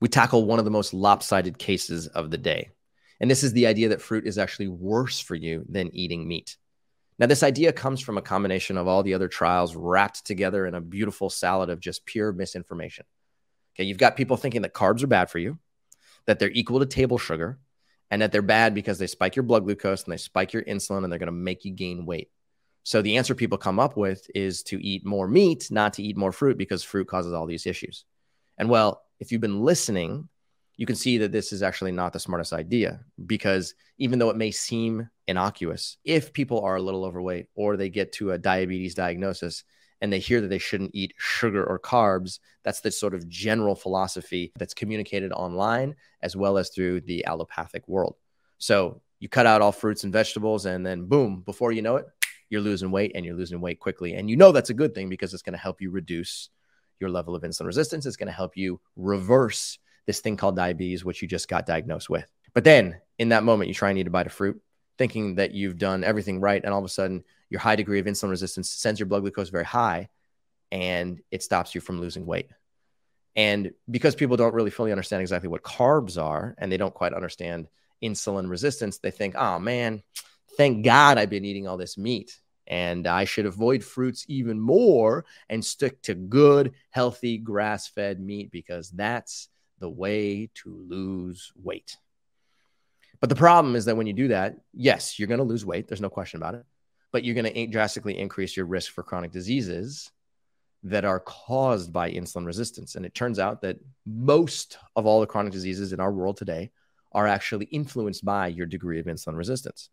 we tackle one of the most lopsided cases of the day. And this is the idea that fruit is actually worse for you than eating meat. Now, this idea comes from a combination of all the other trials wrapped together in a beautiful salad of just pure misinformation. Okay, you've got people thinking that carbs are bad for you, that they're equal to table sugar, and that they're bad because they spike your blood glucose and they spike your insulin and they're going to make you gain weight. So the answer people come up with is to eat more meat, not to eat more fruit because fruit causes all these issues. And well, if you've been listening, you can see that this is actually not the smartest idea because even though it may seem innocuous, if people are a little overweight or they get to a diabetes diagnosis and they hear that they shouldn't eat sugar or carbs, that's the sort of general philosophy that's communicated online as well as through the allopathic world. So you cut out all fruits and vegetables, and then boom, before you know it, you're losing weight and you're losing weight quickly. And you know that's a good thing because it's going to help you reduce your level of insulin resistance. It's going to help you reverse this thing called diabetes, which you just got diagnosed with. But then in that moment, you try and eat a bite of fruit, thinking that you've done everything right. And all of a sudden, your high degree of insulin resistance sends your blood glucose very high and it stops you from losing weight. And because people don't really fully understand exactly what carbs are and they don't quite understand insulin resistance, they think, oh man, thank God I've been eating all this meat and I should avoid fruits even more and stick to good, healthy, grass fed meat because that's the way to lose weight. But the problem is that when you do that, yes, you're going to lose weight. There's no question about it. But you're going to drastically increase your risk for chronic diseases that are caused by insulin resistance. And it turns out that most of all the chronic diseases in our world today are actually influenced by your degree of insulin resistance.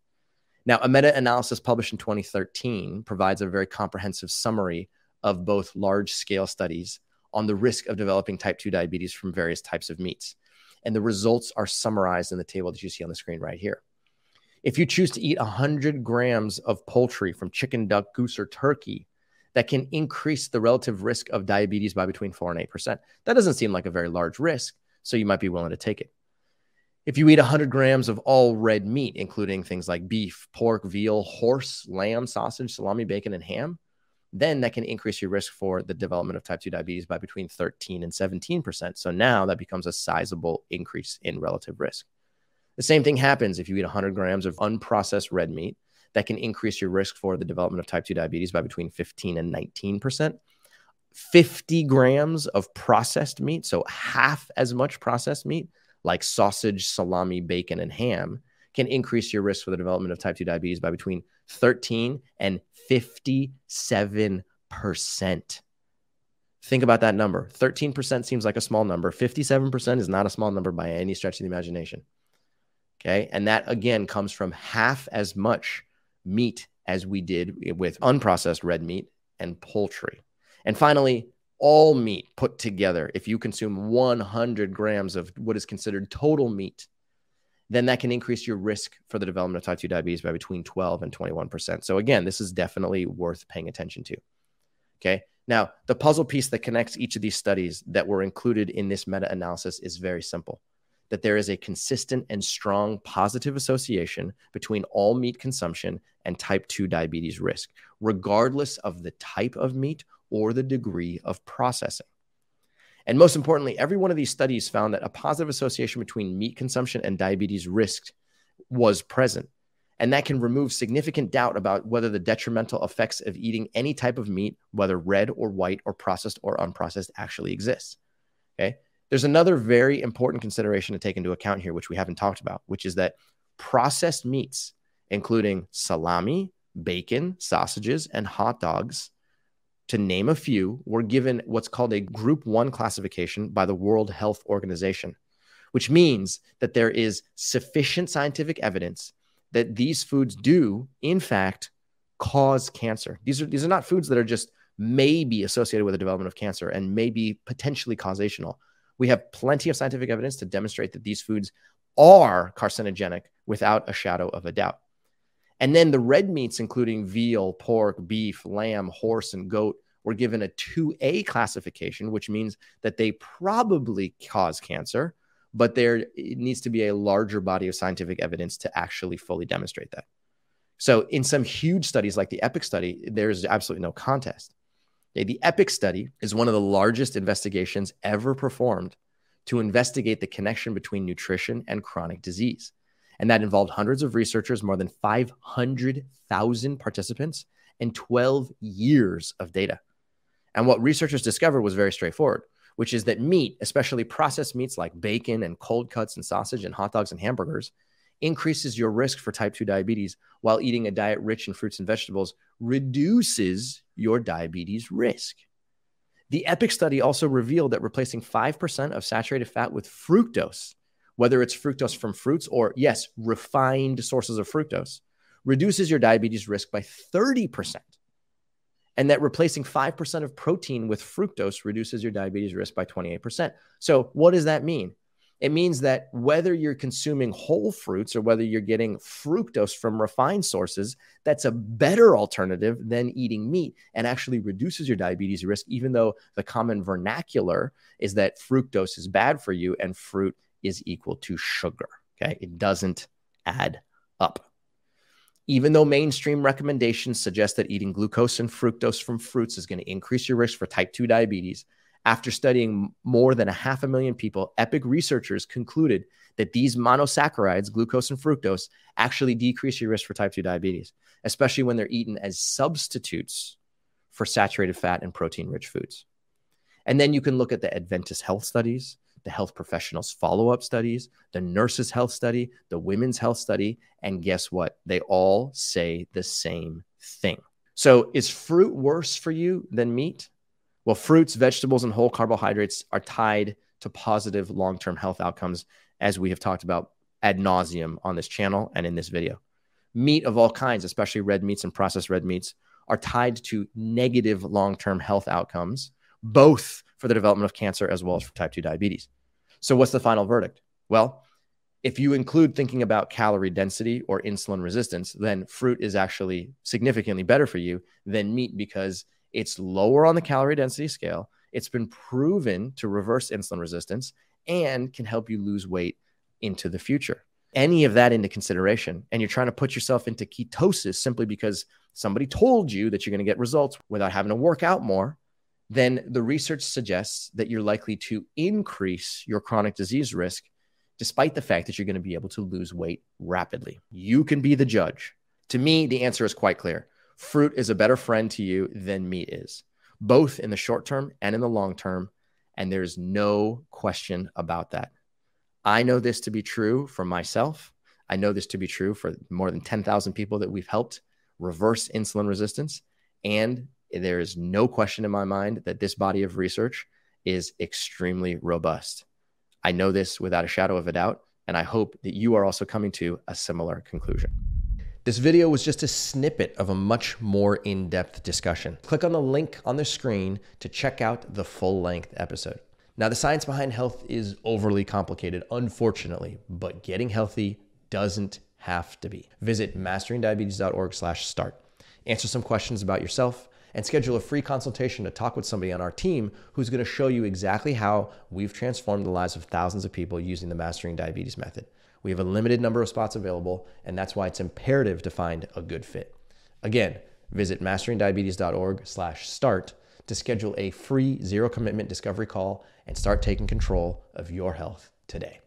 Now, a meta analysis published in 2013 provides a very comprehensive summary of both large scale studies on the risk of developing type 2 diabetes from various types of meats. And the results are summarized in the table that you see on the screen right here. If you choose to eat 100 grams of poultry from chicken, duck, goose, or turkey, that can increase the relative risk of diabetes by between 4 and 8%. That doesn't seem like a very large risk, so you might be willing to take it. If you eat 100 grams of all red meat, including things like beef, pork, veal, horse, lamb, sausage, salami, bacon, and ham, then that can increase your risk for the development of type 2 diabetes by between 13 and 17%. So now that becomes a sizable increase in relative risk. The same thing happens if you eat 100 grams of unprocessed red meat. That can increase your risk for the development of type 2 diabetes by between 15 and 19%. 50 grams of processed meat, so half as much processed meat, like sausage, salami, bacon, and ham, can increase your risk for the development of type 2 diabetes by between 13 and 57%. Think about that number. 13% seems like a small number. 57% is not a small number by any stretch of the imagination. Okay. And that again comes from half as much meat as we did with unprocessed red meat and poultry. And finally, all meat put together, if you consume 100 grams of what is considered total meat, then that can increase your risk for the development of type 2 diabetes by between 12 and 21%. So, again, this is definitely worth paying attention to. Okay. Now, the puzzle piece that connects each of these studies that were included in this meta analysis is very simple that there is a consistent and strong positive association between all meat consumption and type 2 diabetes risk, regardless of the type of meat or the degree of processing. And most importantly, every one of these studies found that a positive association between meat consumption and diabetes risk was present. And that can remove significant doubt about whether the detrimental effects of eating any type of meat, whether red or white or processed or unprocessed, actually exists. Okay. There's another very important consideration to take into account here, which we haven't talked about, which is that processed meats, including salami, bacon, sausages, and hot dogs, to name a few, were given what's called a group one classification by the World Health Organization, which means that there is sufficient scientific evidence that these foods do, in fact, cause cancer. These are, these are not foods that are just maybe associated with the development of cancer and maybe potentially causational. We have plenty of scientific evidence to demonstrate that these foods are carcinogenic without a shadow of a doubt. And then the red meats, including veal, pork, beef, lamb, horse, and goat, were given a 2A classification, which means that they probably cause cancer, but there needs to be a larger body of scientific evidence to actually fully demonstrate that. So, in some huge studies like the EPIC study, there's absolutely no contest. The EPIC study is one of the largest investigations ever performed to investigate the connection between nutrition and chronic disease. And that involved hundreds of researchers, more than 500,000 participants, and 12 years of data. And what researchers discovered was very straightforward, which is that meat, especially processed meats like bacon and cold cuts and sausage and hot dogs and hamburgers, increases your risk for type 2 diabetes, while eating a diet rich in fruits and vegetables reduces your diabetes risk. The EPIC study also revealed that replacing 5% of saturated fat with fructose, whether it's fructose from fruits or, yes, refined sources of fructose, reduces your diabetes risk by 30%. And that replacing 5% of protein with fructose reduces your diabetes risk by 28%. So, what does that mean? It means that whether you're consuming whole fruits or whether you're getting fructose from refined sources, that's a better alternative than eating meat and actually reduces your diabetes risk, even though the common vernacular is that fructose is bad for you and fruit is equal to sugar. Okay. It doesn't add up. Even though mainstream recommendations suggest that eating glucose and fructose from fruits is going to increase your risk for type 2 diabetes, after studying more than a half a million people, EPIC researchers concluded that these monosaccharides, glucose and fructose, actually decrease your risk for type 2 diabetes, especially when they're eaten as substitutes for saturated fat and protein rich foods. And then you can look at the Adventist health studies, the health professionals follow up studies, the nurses' health study, the women's health study. And guess what? They all say the same thing. So, is fruit worse for you than meat? Well, fruits, vegetables, and whole carbohydrates are tied to positive long term health outcomes, as we have talked about ad nauseum on this channel and in this video. Meat of all kinds, especially red meats and processed red meats, are tied to negative long term health outcomes, both for the development of cancer as well as for type 2 diabetes. So, what's the final verdict? Well, if you include thinking about calorie density or insulin resistance, then fruit is actually significantly better for you than meat because it's lower on the calorie density scale. It's been proven to reverse insulin resistance and can help you lose weight into the future. Any of that into consideration, and you're trying to put yourself into ketosis simply because somebody told you that you're going to get results without having to work out more, then the research suggests that you're likely to increase your chronic disease risk despite the fact that you're going to be able to lose weight rapidly. You can be the judge. To me, the answer is quite clear fruit is a better friend to you than meat is, both in the short term and in the long term. And there's no question about that. I know this to be true for myself. I know this to be true for more than 10,000 people that we've helped reverse insulin resistance. And there is no question in my mind that this body of research is extremely robust. I know this without a shadow of a doubt. And I hope that you are also coming to a similar conclusion. This video was just a snippet of a much more in depth discussion. Click on the link on the screen to check out the full length episode. Now, the science behind health is overly complicated, unfortunately, but getting healthy doesn't have to be. Visit masteringdiabetes.org/start. Answer some questions about yourself and schedule a free consultation to talk with somebody on our team who's going to show you exactly how we've transformed the lives of thousands of people using the Mastering Diabetes method. We have a limited number of spots available, and that's why it's imperative to find a good fit. Again, visit masteringdiabetes.org/start to schedule a free zero commitment discovery call and start taking control of your health today.